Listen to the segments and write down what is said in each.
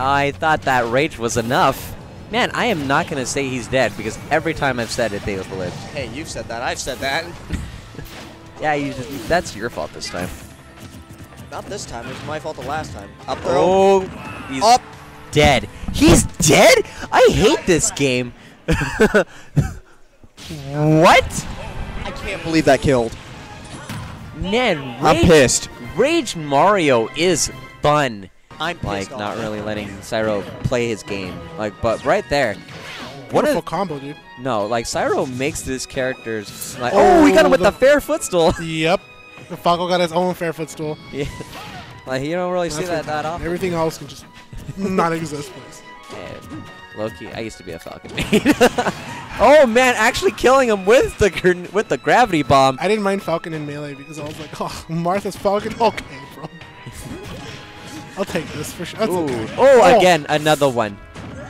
I thought that rage was enough. Man, I am not going to say he's dead because every time I've said it, Davis lived. Hey, you've said that. I've said that. Yeah, you just, that's your fault this time. Not this time. It was my fault the last time. Up throw. Oh, he's Up. dead. He's dead? I hate this game. what? I can't believe that killed. Man, I'm pissed. Rage Mario is fun. I'm pissed Like, off. not really letting Cyro play his game. Like, but right there. What Beautiful a, combo, dude. no, like Cyro makes this character's like oh, we oh, got him Oh, with the, the- fair footstool. Yep. The Falco got his own fair footstool. yeah. Like you don't really see that that often. Everything else can just not exist, please. Yeah, Loki, I used to be a Falcon main. oh man, actually killing him with the with the gravity bomb. I didn't mind Falcon in melee because I was like, oh, Martha's Falcon? Okay, bro. I'll take this for sure. Ooh. okay. Oh, again another one.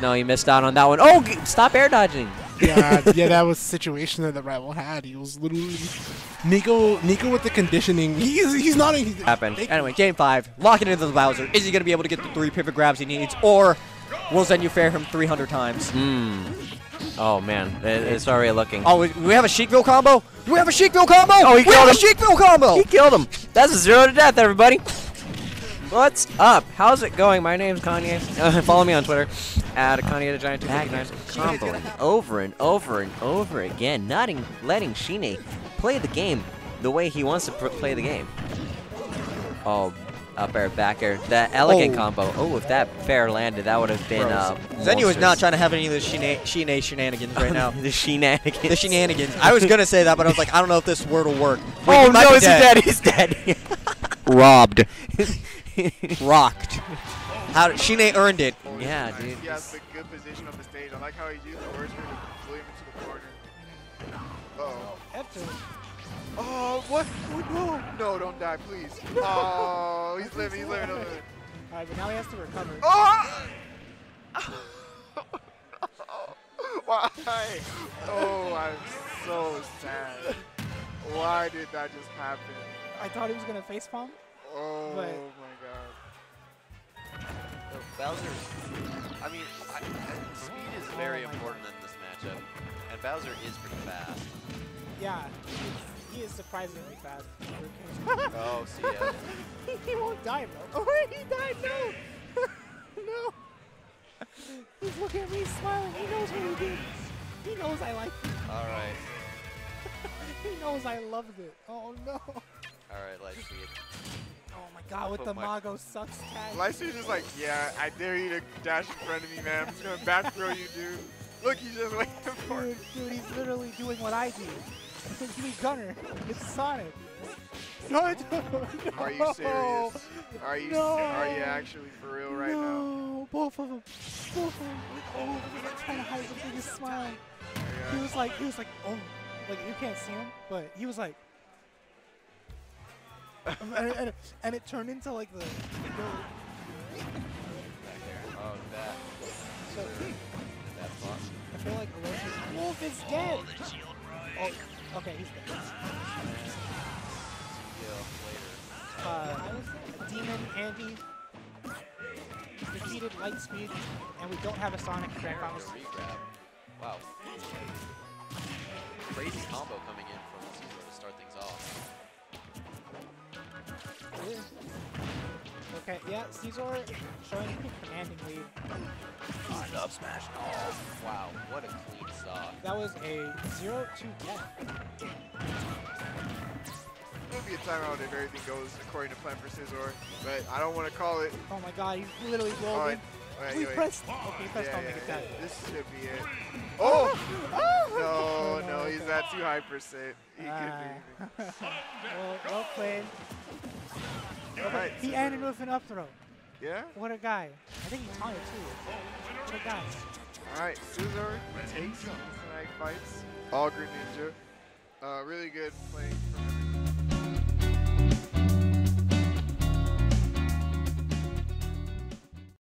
No, he missed out on that one. Oh, g- stop air dodging. yeah, yeah, that was a situation that the rival had. He was literally Nico. Nico with the conditioning. He's he's not. He's, Happened. they- Anyway, game five. Locking into the Bowser. Is he going to be able to get the three pivot grabs he needs, or will Zenyu fair him 300 times? Hmm. Oh man, it, it's already looking. Oh, we, we have a Sheikville combo. Do we have a Sheikville combo? Oh, he we have killed a Sheikville combo. He killed him. That's a zero to death, everybody. What's up? How's it going? My name's Kanye. Uh, follow me on Twitter at Kanye the Giant 259. Comboing over and over and over again, not in- letting Shine play the game the way he wants to pr- play the game. Oh, up air, back air, that elegant Oh. combo. Oh, if that fair landed, that would have been. Uh, Zenyu is not trying to have any of the Shine, Shine shenanigans right now. the shenanigans. the shenanigans. I was gonna say that, but I was like, I don't know if this word will work. Wait, Oh he might no, be is he dead? He's dead. Robbed. Rocked. How did Shine earned it? Yeah, dude. He has the good position of the stage. I like how he used the words for to flew him into the corner. Uh-oh. Oh, what? Oh, no. No, don't die, please. Oh, he's living, he's living, he's living. Alright, but now he has to recover. Oh! Why? Oh, I'm so sad. Why did that just happen? I thought he was gonna facepalm. Oh But- my god. Bowser's. I mean, I, I- speed is very Oh important in this matchup, and Bowser is pretty fast. Yeah, he is surprisingly fast. Oh, see ya. he won't die though. Oh, he died. No, no. He's looking at me smiling. He knows what he did. He knows I like it. All right, He knows I loved it. Oh no. all right, let's see it. Oh my god, with put the my- Mago sucks tag. Lightstream's just like, yeah, I dare you to dash in front of me, man. I'm just gonna back throw you, dude. Look, he's just waiting for Dude, it. dude, he's literally doing what I do. Give me Gunner. It's Sonic. No, no, Are you serious? Are you No. are you actually for real right now? no, both of them. Both of them. Oh, oh, he's trying to hide the biggest smile. He was like, he was like, oh, like you can't see him, but he was like, and, it- and, and it turned into like the, the Oh, that. so That's fun. I feel like Orochi's Wolf is dead. Oh, okay, he's dead. Yeah, later. Uh, Demon Andy defeated Lightspeed, and we don't have a Sonic Grand Finals. Regrab. Wow. Crazy combo coming in from Caesar to start things off. Okay, yeah, Caesar showing a commanding lead. I love Smash. Oh, wow. What a clean saw. That was a 0 to death. It'll be a timeout if everything goes according to plan for Scizor, but I don't want to call it. Oh my god, he's literally Oh, rolled wait, in. We wait. pressed. Okay, pressed Yeah, don't yeah, make it yeah. This should be it. Oh! Oh! No, no, he's at too high percent. He Ah. could be. well, well played. Alright, He ended with an up throw. Yeah? What a guy. I think he taunted too. What a guy. Alright, Scizor takes Cincinnati fights. All Greninja. Uh, really good playing